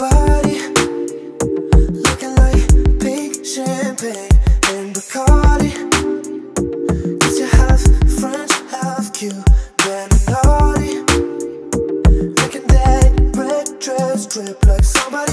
body Looking like pink champagne and Bacardi. Cause you're half French, half Cuban and naughty. Making that red dress drip like somebody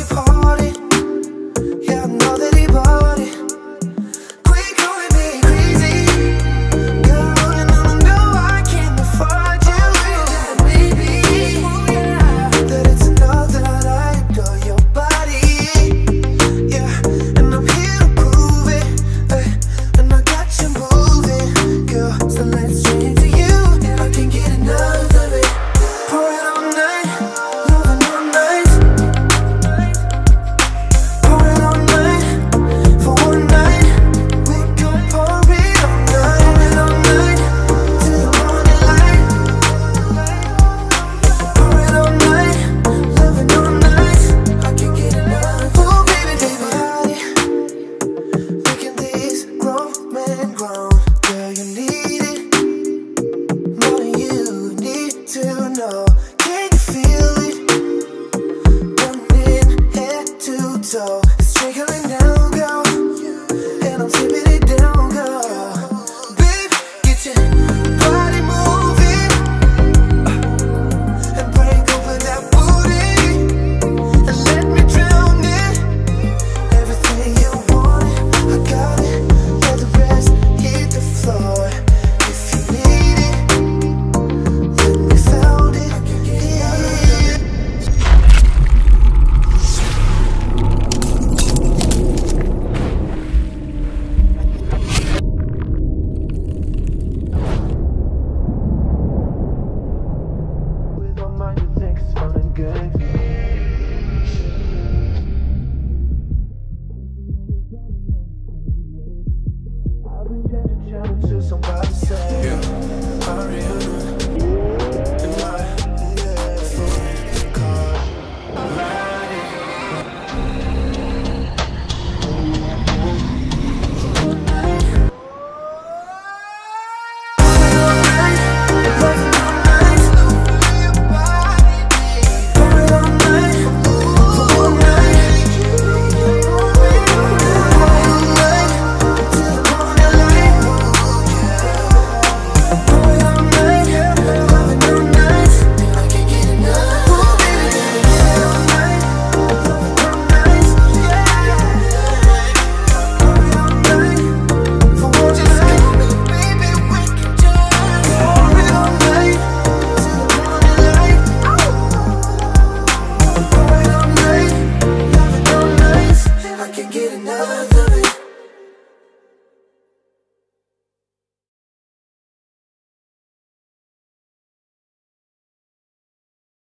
somebody say. Yeah.